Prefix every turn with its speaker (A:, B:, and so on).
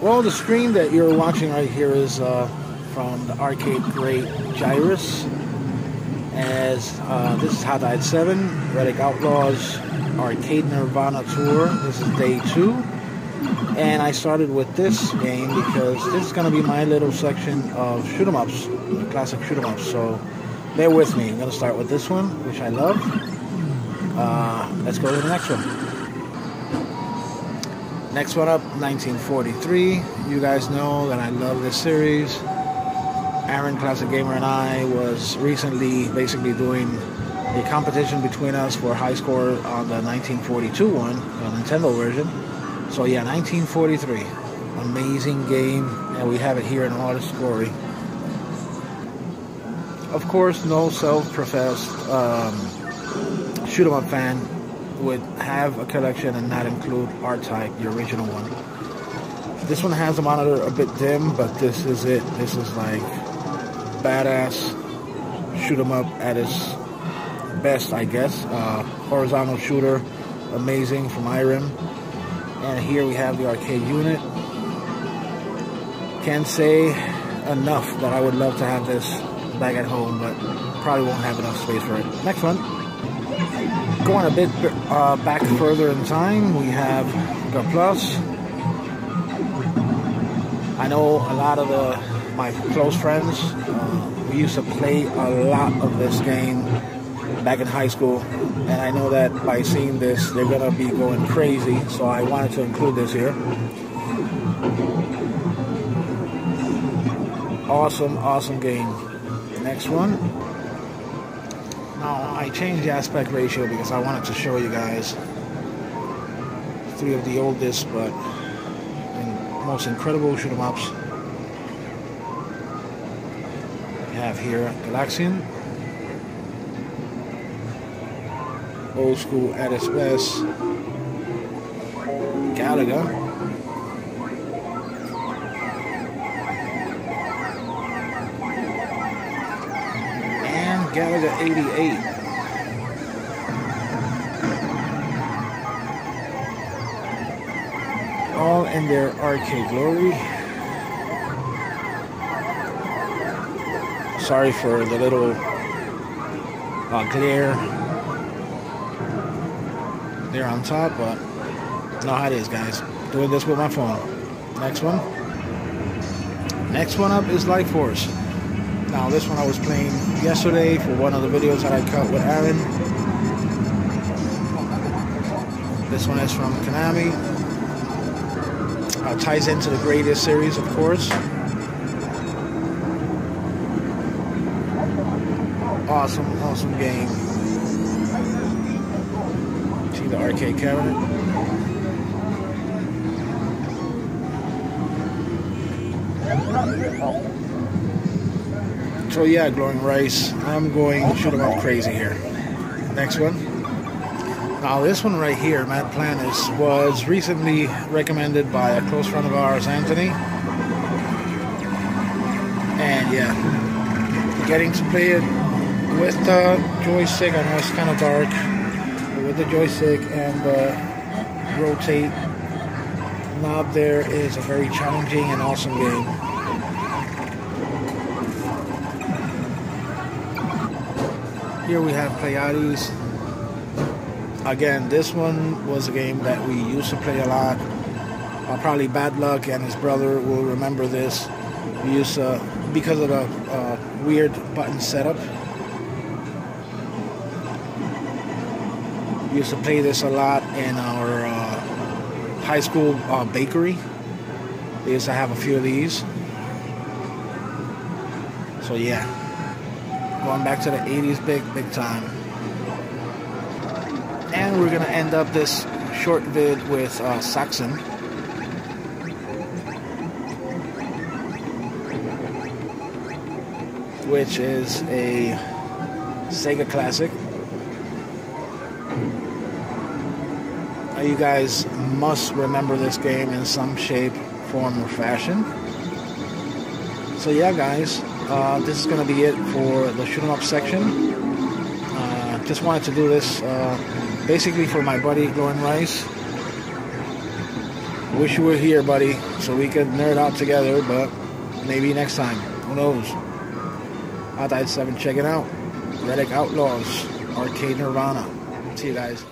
A: Well, the screen that you're watching right here is uh, from the arcade great Gyruss. As uh, this is Htaed 7, Relic Outlaws Arcade Nirvana Tour. This is day two. And I started with this game because this is going to be my little section of shoot 'em ups, classic shoot 'em ups. So bear with me. I'm going to start with this one, which I love. Uh, let's go to the next one. Next one up, 1943. You guys know that I love this series. Aaron Classic Gamer and I was recently basically doing a competition between us for high score on the 1942 one, the Nintendo version. So yeah, 1943. Amazing game, and we have it here in its glory. Of course, no self-professed um, shoot 'em up fan would have a collection and not include R-Type, the original one. This one has the monitor a bit dim, but this is it. This is like badass shoot 'em up at its best, I guess. Uh, horizontal shooter, amazing from Irem. And here we have the arcade unit. Can't say enough that I would love to have this back at home, but probably won't have enough space for it. Next one. Going a bit uh, back further in time, we have the Plus. I know a lot of the my close friends. Uh, we used to play a lot of this game back in high school, and I know that by seeing this, they're gonna be going crazy. So I wanted to include this here. Awesome, awesome game. Next one. Now I changed the aspect ratio because I wanted to show you guys three of the oldest but most incredible shoot 'em ups. We have here Galaxian. Old school at its best. Galaga. Galaga 88. all in their arcade glory. Sorry for the little uh, glare there on top, but know how it is, guys. Doing this with my phone. Next one. Next one up is Life Force. Now, this one I was playing yesterday for one of the videos that I cut with Aaron. This one is from Konami. Uh, ties into the Gradius series, of course. Awesome, awesome game. See the arcade cabinet. So yeah, glowing rice. I'm going shoot 'em up crazy here. Next one. Now this one right here, Mad Planets, was recently recommended by a close friend of ours, Anthony. And yeah, getting to play it with the joystick, I know it's kind of dark, with the joystick and the rotate knob there is a very challenging and awesome game. Here we have Pleiades. Again, this one was a game that we used to play a lot. Uh, probably Bad Luck and his brother will remember this. We used to, because of the uh, weird button setup, we used to play this a lot in our uh, high school uh, bakery. They used to have a few of these. So yeah, going back to the 80s big, big time. And we're gonna end up this short vid with uh, Zaxxon. Which is a Sega classic. You guys must remember this game in some shape, form, or fashion. So yeah, guys, uh, this is going to be it for the shoot 'em up section. Uh, just wanted to do this uh, basically for my buddy Glowing Rice. Wish you were here, buddy, so we could nerd out together, but maybe next time. Who knows? Htaed 7, check it out. Relic Outlaws, Arcade Nirvana. See you guys.